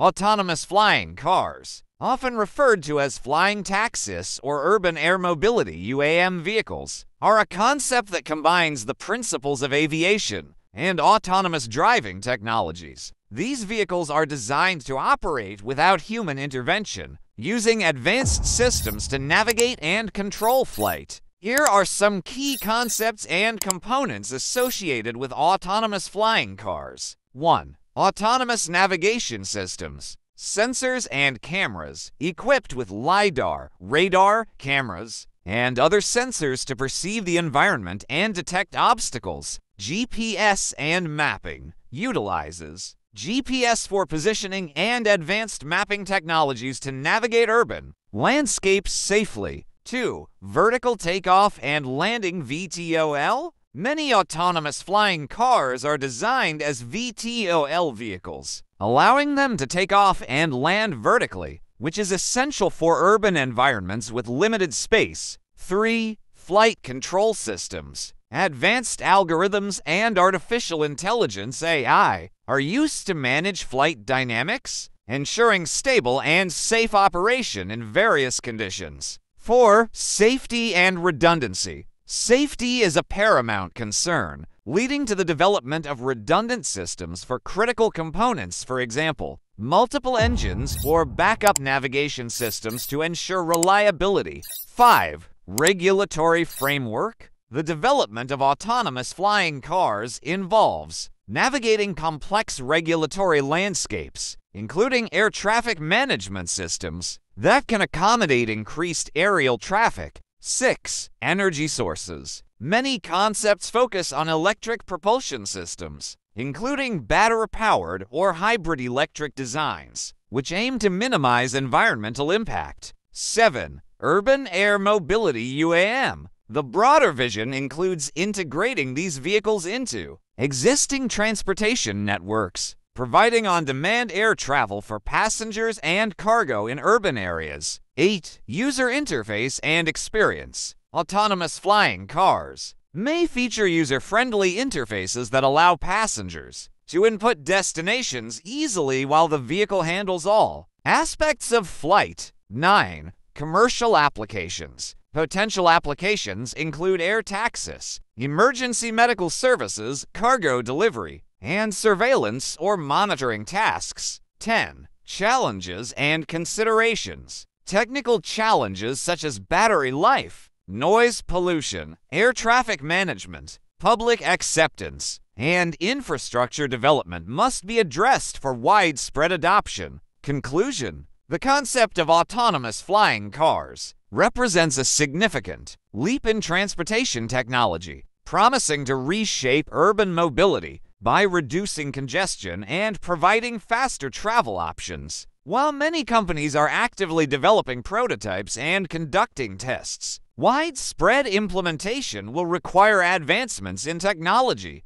Autonomous flying cars, often referred to as flying taxis or urban air mobility UAM vehicles, are a concept that combines the principles of aviation and autonomous driving technologies. These vehicles are designed to operate without human intervention, using advanced systems to navigate and control flight. Here are some key concepts and components associated with autonomous flying cars. 1. Autonomous navigation systems. Sensors and cameras equipped with LiDAR, radar, cameras, and other sensors to perceive the environment and detect obstacles. GPS and mapping utilizes GPS for positioning and advanced mapping technologies to navigate urban landscapes safely. 2. Vertical takeoff and landing VTOL. Many autonomous flying cars are designed as VTOL vehicles, allowing them to take off and land vertically, which is essential for urban environments with limited space. 3. Flight control systems. Advanced algorithms and artificial intelligence AI are used to manage flight dynamics, ensuring stable and safe operation in various conditions. 4. Safety and redundancy. Safety is a paramount concern, leading to the development of redundant systems for critical components, for example, multiple engines or backup navigation systems to ensure reliability. 5. Regulatory framework. The development of autonomous flying cars involves navigating complex regulatory landscapes, including air traffic management systems that can accommodate increased aerial traffic. 6. Energy sources. Many concepts focus on electric propulsion systems, including battery powered or hybrid electric designs, which aim to minimize environmental impact. 7. Urban Air Mobility UAM the broader vision includes integrating these vehicles into existing transportation networks, providing on demand air travel for passengers and cargo in urban areas. 8. User interface and experience. Autonomous flying cars may feature user friendly interfaces that allow passengers to input destinations easily while the vehicle handles all aspects of flight. 9. Commercial applications. Potential applications include air taxis, emergency medical services, cargo delivery, and surveillance or monitoring tasks. 10. Challenges and considerations. Technical challenges such as battery life, noise pollution, air traffic management, public acceptance, and infrastructure development must be addressed for widespread adoption. Conclusion The concept of autonomous flying cars represents a significant leap in transportation technology, promising to reshape urban mobility by reducing congestion and providing faster travel options. While many companies are actively developing prototypes and conducting tests, widespread implementation will require advancements in technology